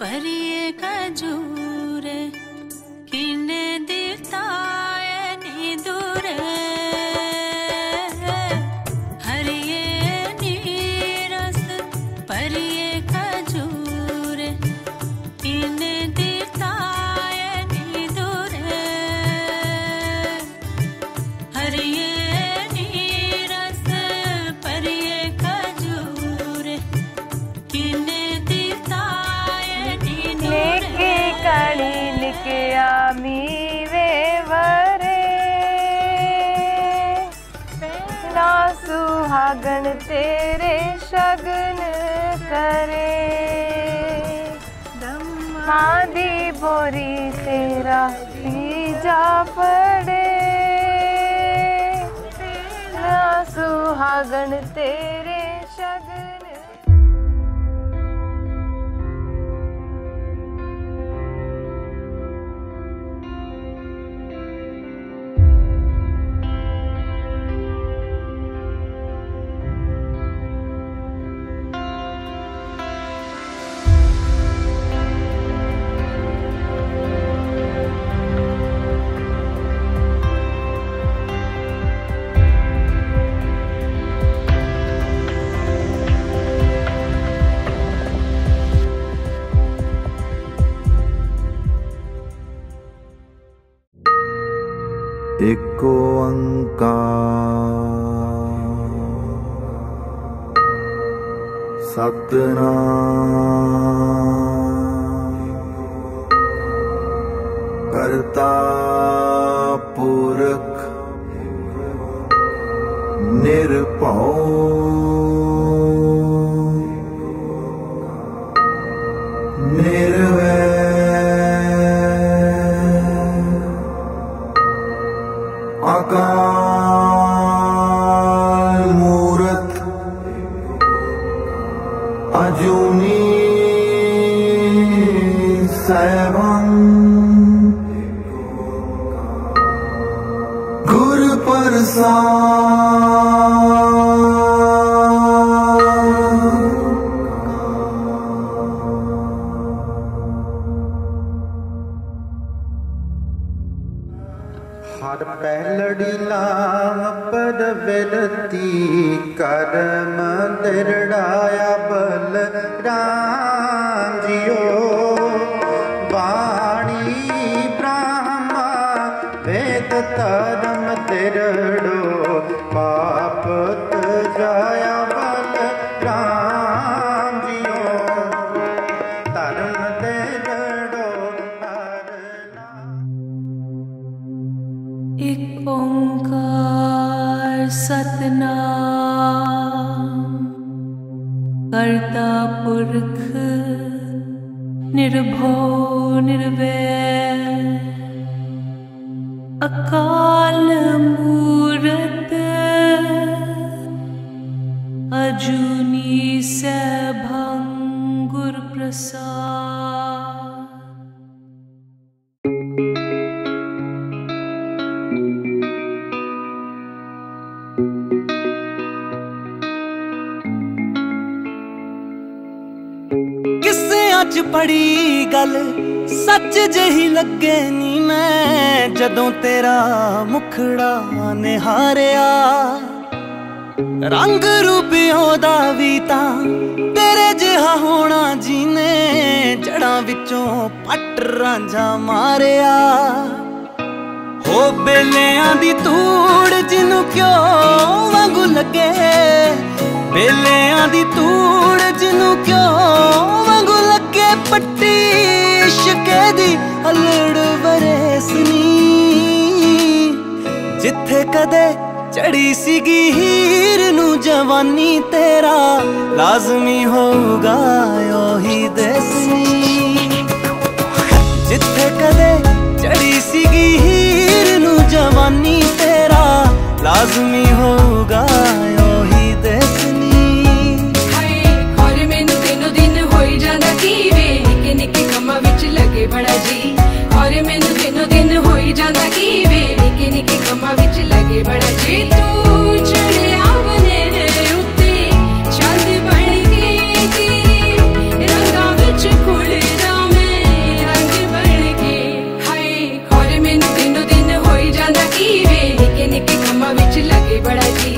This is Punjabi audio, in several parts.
ਪਰੀਏ ਕਜੂਰੇ ਸੁਹਾਗਣ ਤੇਰੇ ਸ਼ਗਨ ਕਰੇ। ਮਾਂ ਦੀ ਬੋਰੀ ਤੇਰਾ ਤੀਜਾ ਫੜੇ। ਨਾ ਸੁਹਾਗਣ ਤੇਰੇ ਸਤਨਾਮ। ਕਰਤਾ ਪੁਰਖ। ਨਿਰਭਉ जुनी सैव गुरुपरसा ਹਰ ਪਹਿਲੜੀ ਲਾਮ ਪਦ ਬਿਨਤੀ ਕਰਮ ਦਿਰੜਾਇਆ ਬਲ ਰਾਮ ਜੀਓ ਕਰਤਾ ਪੁਰਖ ਕਿੱਸਿਆਂ ਚ ਪੜੀ ਗੱਲ ਸੱਚ ਜਹੀ ਲੱਗੇ ਨੀ ਮੈਂ, ਜਦੋਂ ਤੇਰਾ ਮੁਖੜਾ ਨਿਹਾਰਿਆ। ਰੰਗ ਰੂਪ ਦਾ ਵੀ ਤਾਂ ਤੇਰੇ ਜਿਹਾ ਹੋਣਾ ਜੀਨੇ, ਜੜਾਂ ਵਿੱਚੋਂ ਪੱਟ ਰਾਂਝਾ ਮਾਰਿਆ। ਹੋ ਬੇਲਿਆਂ ਦੀ ਧੂੜ ਜਿਹਨੂੰ ਕਿਉਂ ਵਾਂਗੂ ਲੱਗੇ? ਬੇਲਿਆਂ ਦੀ ਧੂੜ ਜਿਹਨੂੰ ਕਿਉਂ ਪੱਟੀ ਇਸ਼ਕੇ ਦੀ ਅਲੜ ਵਰੇਸਨੀ। ਜਿੱਥੇ ਕਦੇ ਚੜੀ ਸੀਗੀ ਹੀਰ ਨੂੰ ਜਵਾਨੀ ਤੇਰਾ, ਲਾਜ਼ਮੀ ਹੋਊਗਾ ਉਹੀ ਦੇਸਨੀ। ਜਿੱਥੇ ਕਦੇ ਚੜੀ ਸੀਗੀ ਹੀਰ ਨੂੰ ਜਵਾਨੀ ਤੇਰਾ, ਲਾਜ਼ਮੀ ਹੋਊਗਾ ਦੇ ਬੜਾ ਜੀ ਔਰ ਮੈਨੂੰ ਦਿਨੋ ਦਿਨ ਹੋਈ ਜਾਂਦਾ ਕੀ ਵੇ? ਨਿੱਕੇ ਨਿੱਕੇ ਕੰਮਾਂ ਵਿੱਚ ਲੱਗੇ ਬੜਾ ਜੀ ਤੂੰ ਚੜਿਆ ਬਨੇ ਰੰਗਾਂ ਵਿੱਚ ਖੁੱਲਦਾ ਰੰਗ ਬਣ ਕੇ। ਹਾਏ ਮੈਨੂੰ ਦਿਨੋ ਦਿਨ ਹੋਈ ਜਾਂਦਾ ਕੀ ਨਿੱਕੇ ਨਿੱਕੇ ਕੰਮਾਂ ਵਿੱਚ ਲੱਗੇ ਬੜਾ ਜੀ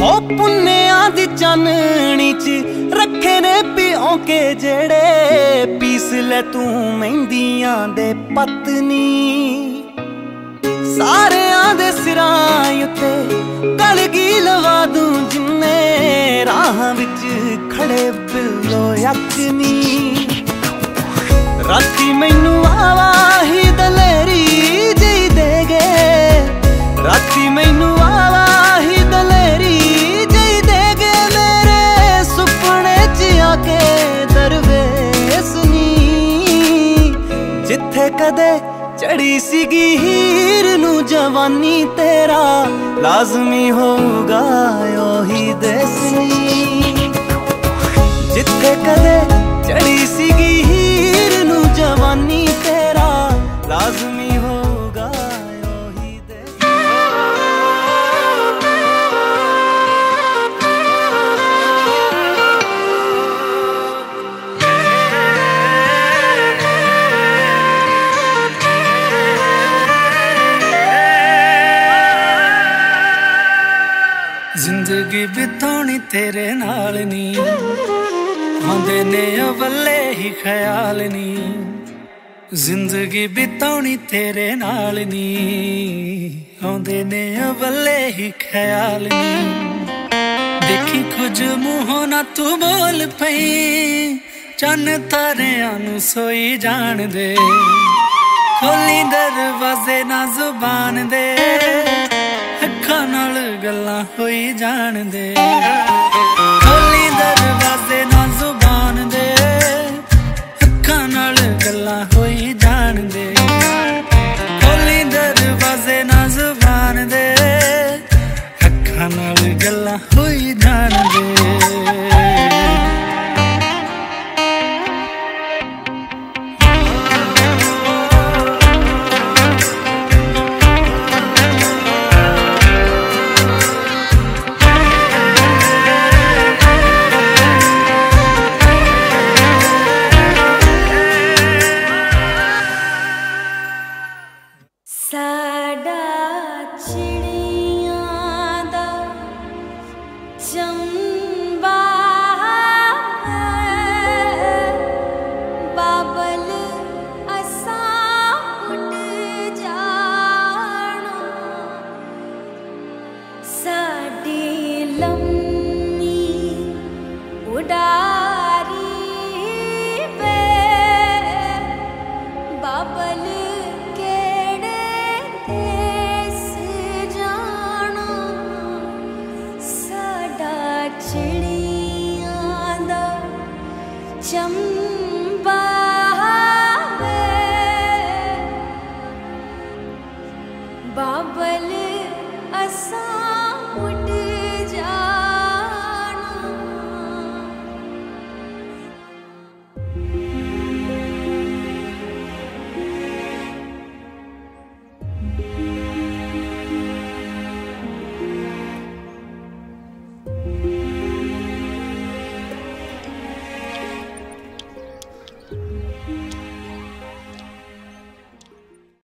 ਹੋ ਪੁੰਨਿਆਂ ਦੀ ਚਾਨਣੀ 'ਚ ਰੱਖੇ ਨੇ ਝੋਂਕੇ ਜਿਹੜੇ ਪੀਸ ਲੈ ਤੂੰ ਮਹਿੰਦੀਆਂ ਦੇ ਪਤਨੀ। ਸਾਰਿਆਂ ਦੇ ਸਿਰਾਂ ਉੱਤੇ ਕਲਗੀ ਲਵਾ ਦੂੰ ਜਿੰਨੇ ਰਾਹਾਂ ਵਿੱਚ ਖੜੇ ਬਿੱਲੋ ਯਕਨੀ। ਰਾਤੀ ਮੈਨੂੰ ਚੜੀ ਸੀਗੀ ਹੀਰ ਨੂੰ ਜਵਾਨੀ ਤੇਰਾ, ਲਾਜ਼ਮੀ ਹੋਊਗਾ ਉਹੀ ਦੇਸੀ ਜਿੱਥੇ ਕਦੇ ਚੜੀ ਸੀਗੀ ਹੀਰ ਨੂੰ ਜਵਾਨੀ ਤੇਰਾ, ਲਾਜ਼ਮੀ ਜ਼ਿੰਦਗੀ ਬਿਤਾਉਣੀ ਤੇਰੇ ਨਾਲ ਨੀ। ਆਉਂਦੇ ਨੇ ਅਵੱਲੇ ਹੀ ਖਿਆਲ ਨੀ। ਜ਼ਿੰਦਗੀ ਬਿਤਾਉਣੀ ਤੇਰੇ ਨਾਲ ਨੀ। ਆਉਂਦੇ ਨੇ ਅਵੱਲੇ ਹੀ ਖਿਆਲ ਨੀ। ਦੇਖੀ ਕੁਝ ਮੂੰਹੋਂ ਨਾ ਤੂੰ ਬੋਲ ਪਈ। ਚੰਨ ਤਾਰਿਆਂ ਨੂੰ ਸੋਈ ਜਾਣ ਦੇ। ਖੋਲੀ ਦਰਵਾਜ਼ੇ ਨਾ ਜ਼ੁਬਾਨ ਦੇ। ਅੱਖਾਂ ਨਾਲ ਗੱਲਾਂ ਹੋਈ ਜਾਣਦੇ।